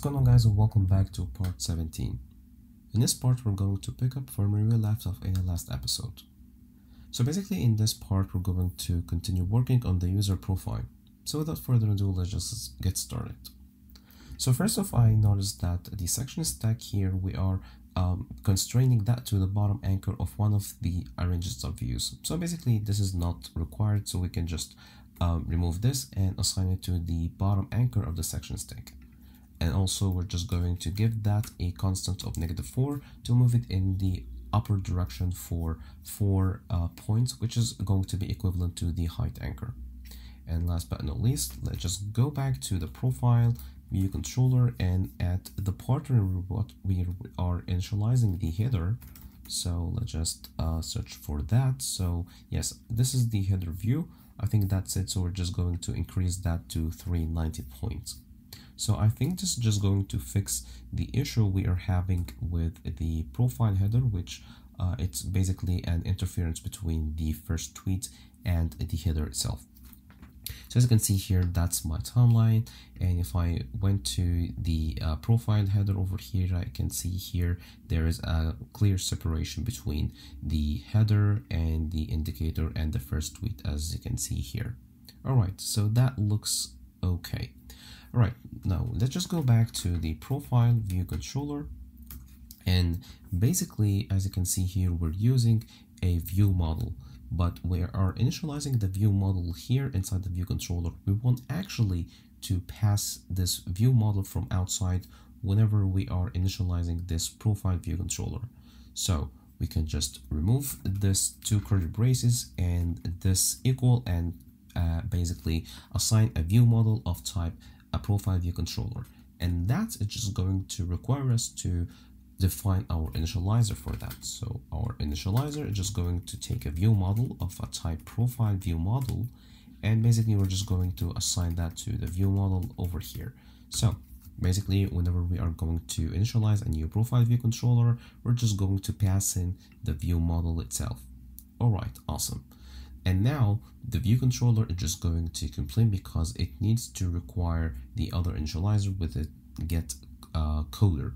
What's going on guys and welcome back to part 17. In this part we're going to pick up from where we left off in the last episode. So basically in this part we're going to continue working on the user profile. So without further ado let's just get started. So first off I noticed that the section stack here we are um, constraining that to the bottom anchor of one of the arranged subviews. So basically this is not required so we can just um, remove this and assign it to the bottom anchor of the section stack and also we're just going to give that a constant of negative 4 to move it in the upper direction for 4 uh, points which is going to be equivalent to the height anchor. And last but not least let's just go back to the profile view controller. And at the part where we are initializing the header so let's just uh, search for that. So yes this is the header view. I think that's it. So we're just going to increase that to 390 points so I think this is just going to fix the issue we are having with the profile header, which uh, it's basically an interference between the first tweet and the header itself. So as you can see here, that's my timeline. And if I went to the uh, profile header over here, I can see here there is a clear separation between the header and the indicator and the first tweet, as you can see here. All right, so that looks okay. All right, now let's just go back to the profile view controller. And basically, as you can see here, we're using a view model, but we are initializing the view model here inside the view controller. We want actually to pass this view model from outside whenever we are initializing this profile view controller. So we can just remove this two curly braces and this equal and uh, basically assign a view model of type a profile view controller. And that is just going to require us to define our initializer for that. So our initializer is just going to take a view model of a type profile view model and basically we're just going to assign that to the view model over here. So basically whenever we are going to initialize a new profile view controller, we're just going to pass in the view model itself. Alright, awesome. And now the view controller is just going to complain because it needs to require the other initializer with a get uh, coder.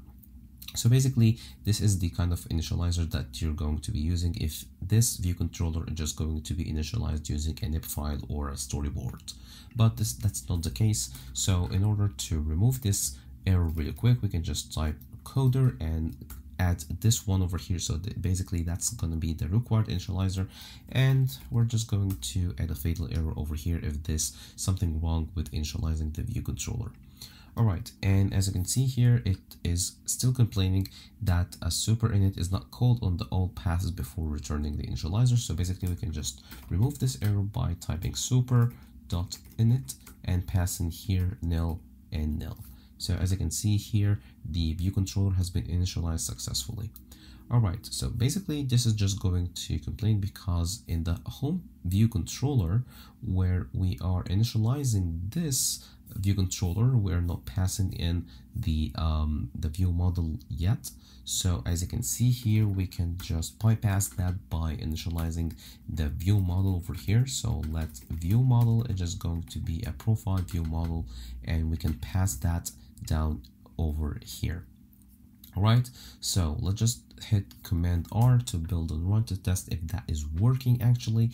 So basically, this is the kind of initializer that you're going to be using if this view controller is just going to be initialized using a nib file or a storyboard. But this that's not the case. So in order to remove this error really quick, we can just type coder and add this one over here so that basically that's going to be the required initializer and we're just going to add a fatal error over here if there's something wrong with initializing the view controller Alright, and as you can see here, it is still complaining that a super init is not called on the all passes before returning the initializer. So basically we can just remove this error by typing super dot init and passing here nil and nil. So as you can see here, the view controller has been initialized successfully. Alright, so basically this is just going to complain because in the home view controller where we are initializing this view controller, we're not passing in the, um, the view model yet. So as you can see here, we can just bypass that by initializing the view model over here. So let view model is just going to be a profile view model and we can pass that down over here all right so let's just hit command r to build and run to test if that is working actually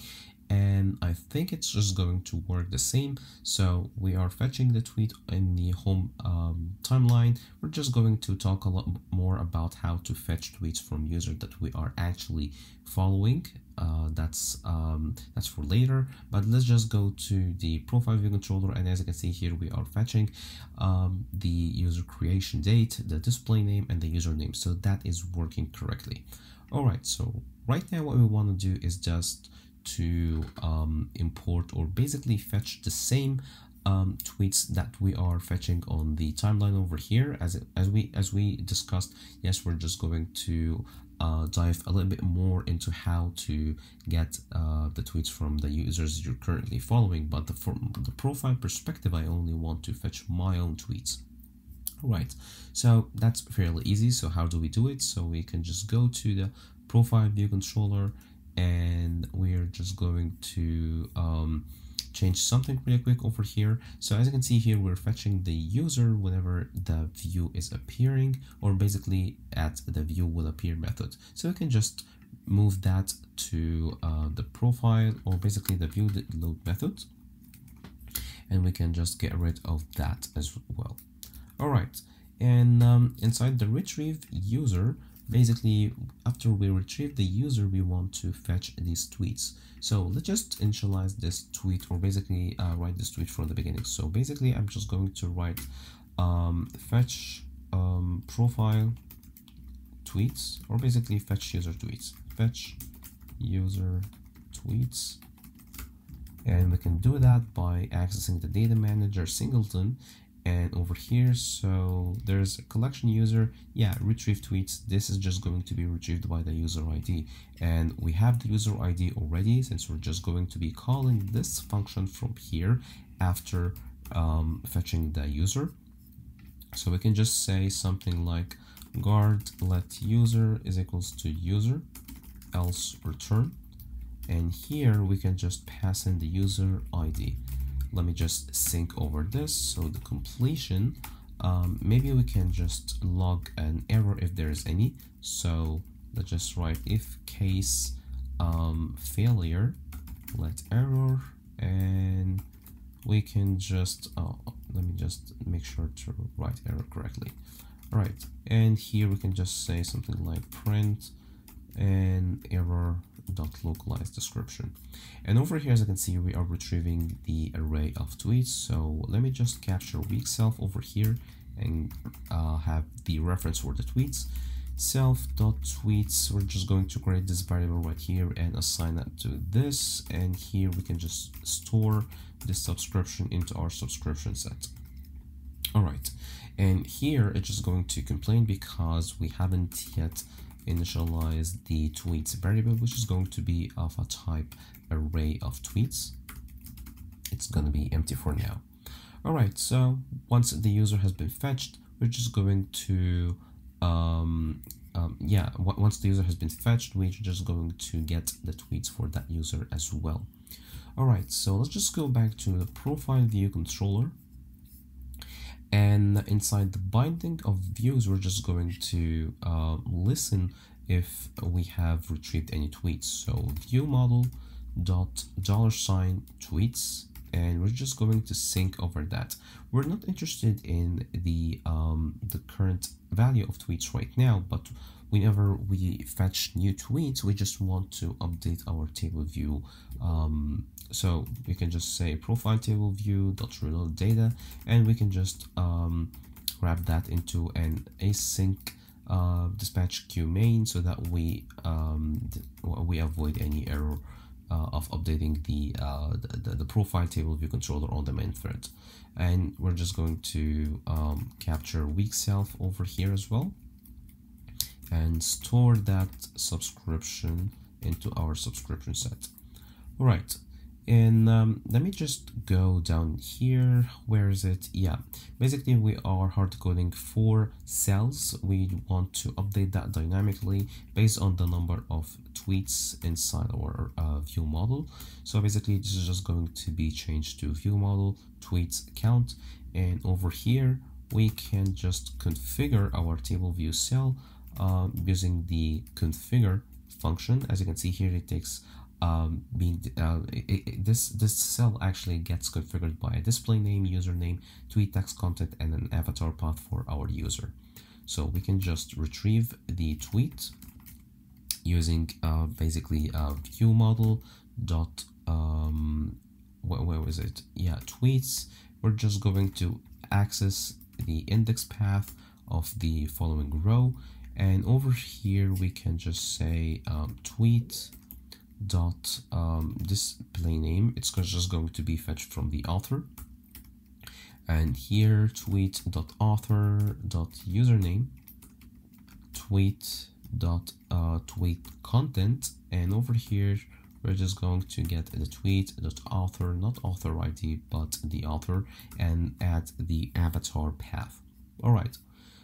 and I think it's just going to work the same. So we are fetching the tweet in the home um, timeline. We're just going to talk a lot more about how to fetch tweets from users that we are actually following. Uh, that's um, that's for later. But let's just go to the profile view controller, and as you can see here, we are fetching um, the user creation date, the display name, and the username. So that is working correctly. All right. So right now, what we want to do is just to um, import or basically fetch the same um, tweets that we are fetching on the timeline over here as as we as we discussed yes we're just going to uh, dive a little bit more into how to get uh, the tweets from the users you're currently following but the, from the profile perspective I only want to fetch my own tweets. Right. So that's fairly easy. So how do we do it? So we can just go to the profile view controller and we're just going to um, change something really quick over here. So as you can see here, we're fetching the user whenever the view is appearing or basically at the view will appear method. So we can just move that to uh, the profile or basically the view load method and we can just get rid of that as well. All right, and um, inside the retrieve user, basically after we retrieve the user, we want to fetch these tweets. So let's just initialize this tweet or basically uh, write this tweet from the beginning. So basically I'm just going to write um, fetch um, profile tweets or basically fetch user tweets fetch user tweets and we can do that by accessing the data manager singleton and over here so there's a collection user. Yeah retrieve tweets. This is just going to be retrieved by the user id and we have the user id already since we're just going to be calling this function from here after um, fetching the user. So we can just say something like guard let user is equals to user else return. And here we can just pass in the user ID let me just sink over this. So the completion um, maybe we can just log an error if there is any. So let's just write if case um, failure let error and we can just oh, let me just make sure to write error correctly. All right and here we can just say something like print and error dot localized description. And over here as you can see we are retrieving the array of tweets. So let me just capture weak self over here and uh, have the reference for the tweets. Self dot tweets we're just going to create this variable right here and assign that to this. And here we can just store this subscription into our subscription set. All right. And here it's just going to complain because we haven't yet initialize the tweets variable, which is going to be of a type array of tweets. It's going to be empty for now. All right, so once the user has been fetched, we're just going to, um, um, yeah, once the user has been fetched, we're just going to get the tweets for that user as well. All right, so let's just go back to the profile view controller and inside the binding of views we're just going to uh, listen if we have retrieved any tweets. So view model dot dollar sign tweets and we're just going to sink over that. We're not interested in the um, the current value of tweets right now but whenever we fetch new tweets we just want to update our table view. Um, so we can just say profile table view dot reload data and we can just um, wrap that into an async uh, dispatch queue main so that we um, we avoid any error uh, of updating the, uh, the, the profile table view controller on the main thread. And we're just going to um, capture weak self over here as well and store that subscription into our subscription set. All right and um, let me just go down here. Where is it? Yeah basically we are hard coding four cells. We want to update that dynamically based on the number of tweets inside our uh, view model. So basically this is just going to be changed to view model tweets count and over here we can just configure our table view cell uh, using the configure function as you can see here it takes um, being uh, it, it, this this cell actually gets configured by a display name, username, tweet text content, and an avatar path for our user. So we can just retrieve the tweet using uh, basically a view model dot um, where, where was it? Yeah, tweets. We're just going to access the index path of the following row, and over here we can just say um, tweet dot um, display name. It's just going to be fetched from the author. And here tweet dot author dot username. Tweet dot uh, tweet content. And over here we're just going to get the tweet dot author not author id but the author and add the avatar path. All right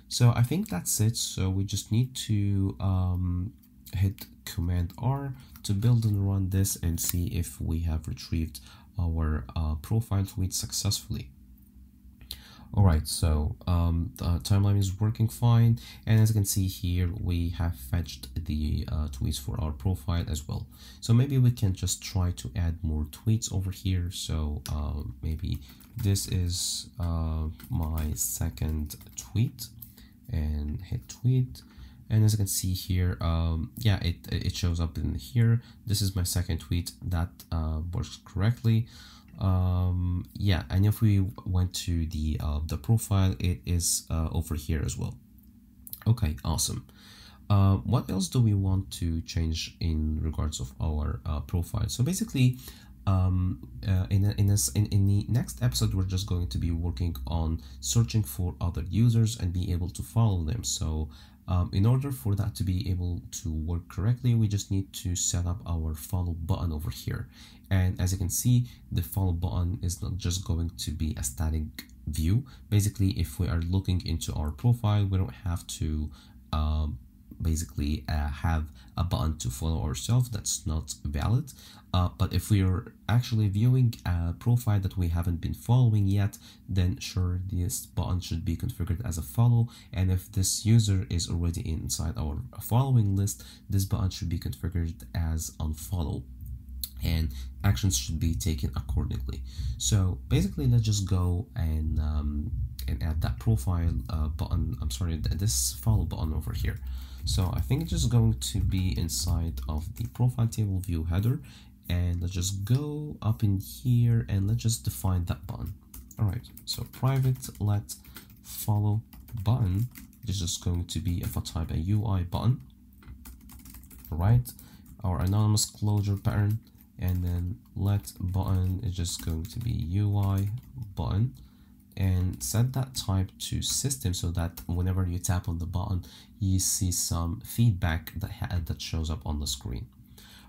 so i think that's it so we just need to um, hit command R to build and run this and see if we have retrieved our uh, profile tweet successfully. Alright, so um, the timeline is working fine and as you can see here we have fetched the uh, tweets for our profile as well. So maybe we can just try to add more tweets over here. So um, maybe this is uh, my second tweet and hit tweet. And as you can see here um, yeah it, it shows up in here. This is my second tweet that uh, works correctly. Um, yeah and if we went to the uh, the profile it is uh, over here as well. Okay awesome. Uh, what else do we want to change in regards of our uh, profile? So basically um, uh, in, in, a, in, in the next episode we're just going to be working on searching for other users and be able to follow them so um, in order for that to be able to work correctly, we just need to set up our follow button over here. And as you can see, the follow button is not just going to be a static view. Basically, if we are looking into our profile, we don't have to um, basically uh, have a button to follow ourselves that's not valid. Uh, but if we are actually viewing a profile that we haven't been following yet then sure this button should be configured as a follow. And if this user is already inside our following list this button should be configured as unfollow. And actions should be taken accordingly. So basically let's just go and um, and add that profile uh, button I'm sorry this follow button over here so I think it's just going to be inside of the profile table view header and let's just go up in here and let's just define that button. All right, so private let follow button is just going to be of a type a UI button. All right, our anonymous closure pattern and then let button is just going to be UI button and set that type to system so that whenever you tap on the button you see some feedback that, that shows up on the screen.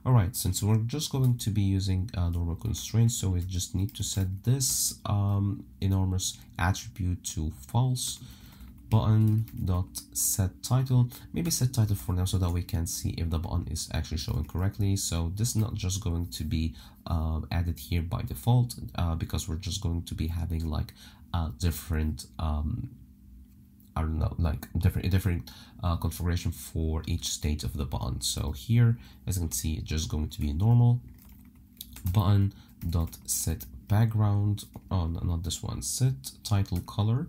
Alright since we're just going to be using uh, normal constraints so we just need to set this um, enormous attribute to false button dot set title. Maybe set title for now so that we can see if the button is actually showing correctly. So this is not just going to be uh, added here by default uh, because we're just going to be having like a different um, I don't know like different different uh, configuration for each state of the button so here as you can see it's just going to be normal button dot set background oh no, not this one set title color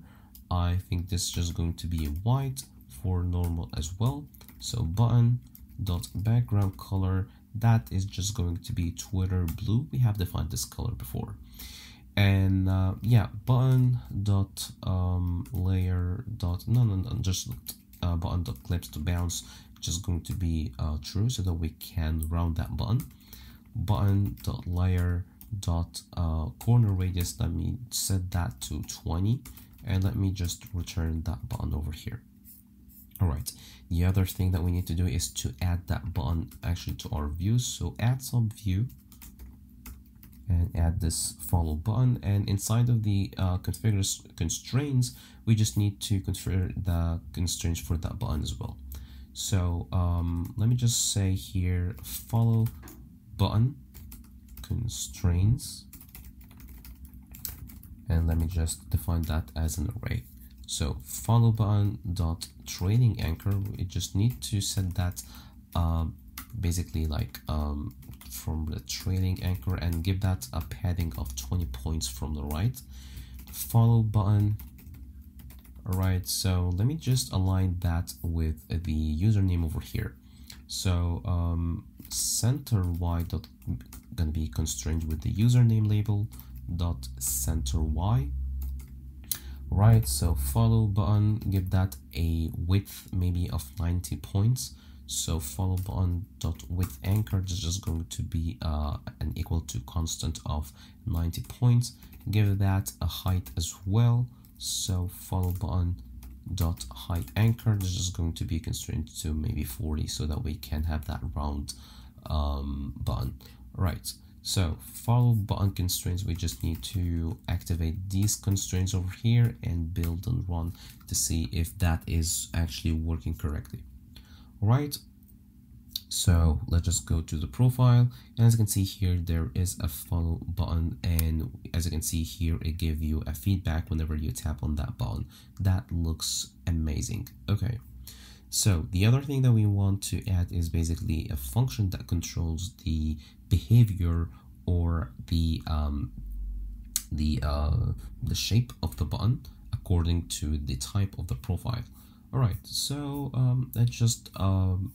I think this is just going to be white for normal as well. So button dot background color that is just going to be Twitter blue. We have defined this color before. And uh, yeah, button dot um, layer dot no no no just uh, button dot clips to bounds just going to be uh, true so that we can round that button. Button dot layer dot uh, corner radius. Let me set that to 20 and let me just return that button over here all right the other thing that we need to do is to add that button actually to our views so add sub view and add this follow button. And inside of the uh, configure constraints we just need to configure the constraints for that button as well. So um, let me just say here follow button constraints and let me just define that as an array. So follow button dot trailing anchor we just need to set that um, basically like um, from the trailing anchor and give that a padding of 20 points from the right. Follow button. Alright so let me just align that with the username over here. So um, center y dot gonna be constrained with the username label dot center y. Right so follow button give that a width maybe of 90 points so follow button dot width anchor. Is just going to be uh, an equal to constant of 90 points. Give that a height as well. So follow button dot height anchor. This is just going to be constrained to maybe 40 so that we can have that round um, button right. So follow button constraints, we just need to activate these constraints over here and build and run to see if that is actually working correctly. Right. so let's just go to the profile and as you can see here there is a follow button and as you can see here it gives you a feedback whenever you tap on that button that looks amazing okay so the other thing that we want to add is basically a function that controls the behavior or the um, the uh, the shape of the button according to the type of the profile. All right, so um, let's just um,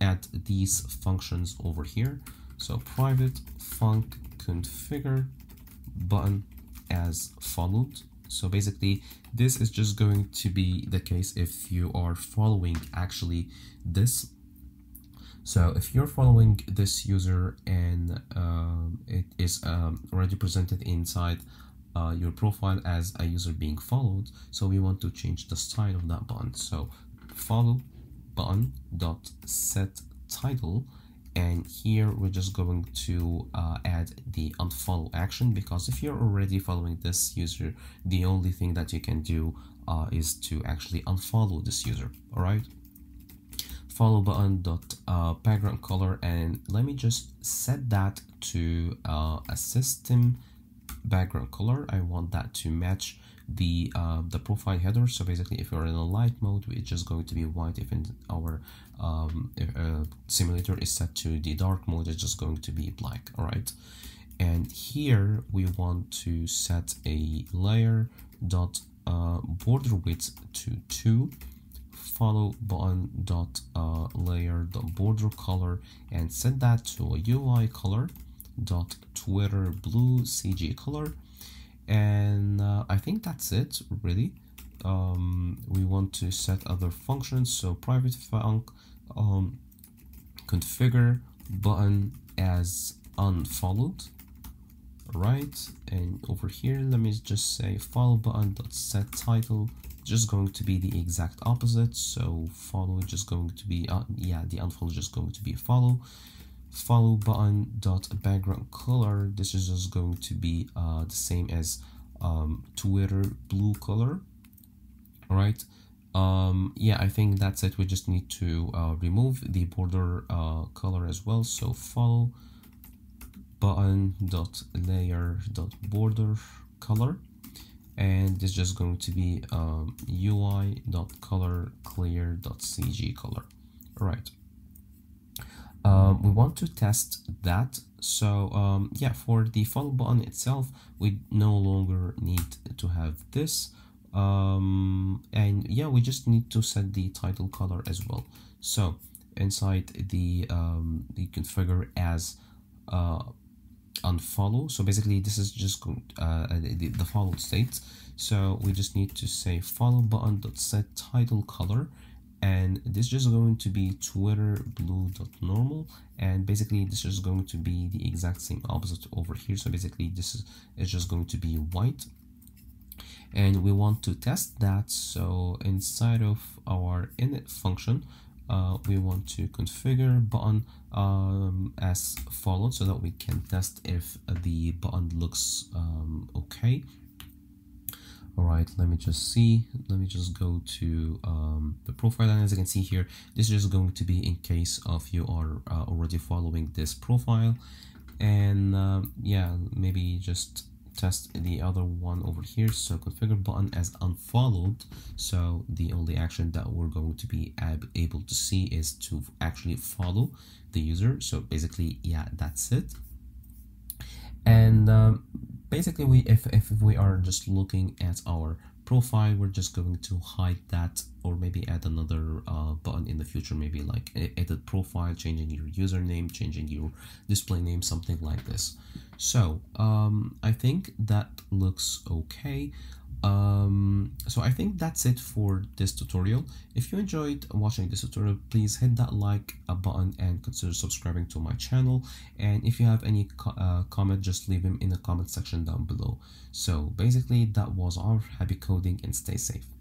add these functions over here. So private func configure button as followed. So basically, this is just going to be the case if you are following actually this. So if you're following this user and um, it is um, already presented inside uh, your profile as a user being followed, so we want to change the style of that button. So follow button dot set title and here we're just going to uh, add the unfollow action because if you're already following this user the only thing that you can do uh, is to actually unfollow this user all right follow button dot uh, background color and let me just set that to uh, a system background color I want that to match the uh, the profile header. So basically if you're in a light mode it's just going to be white. If in our um, if, uh, simulator is set to the dark mode it's just going to be black all right and here we want to set a layer dot uh, border width to 2 follow button dot uh, layer dot border color and set that to a UI color dot Twitter blue CG color. And uh, I think that's it really. Um, we want to set other functions so private func um, configure button as unfollowed right? And over here let me just say follow button dot set title just going to be the exact opposite. So follow just going to be uh, yeah the unfollow just going to be follow follow button dot background color. This is just going to be uh, the same as um, Twitter blue color. All right um, yeah I think that's it. We just need to uh, remove the border uh, color as well. So follow button dot layer dot border color. And it's just going to be um, UI dot color clear dot CG color. All right um, we want to test that. So um, yeah for the follow button itself we no longer need to have this. Um, and yeah we just need to set the title color as well. So inside the um, the configure as uh, unfollow. So basically this is just uh, the, the followed state. So we just need to say follow button dot set title color and this is just going to be twitter blue dot normal. And basically this is going to be the exact same opposite over here. So basically this is just going to be white. And we want to test that. So inside of our init function uh, we want to configure button um, as followed so that we can test if the button looks um, okay all right let me just see. Let me just go to um, the profile. And as you can see here this is just going to be in case of you are uh, already following this profile. And uh, yeah maybe just test the other one over here. So configure button as unfollowed. So the only action that we're going to be able to see is to actually follow the user. So basically yeah that's it. And um, basically we if, if we are just looking at our profile we're just going to hide that or maybe add another uh, button in the future maybe like edit profile changing your username changing your display name something like this. So um, I think that looks okay um, so I think that's it for this tutorial. If you enjoyed watching this tutorial, please hit that like button and consider subscribing to my channel. And if you have any co uh, comment, just leave them in the comment section down below. So basically that was our happy coding and stay safe.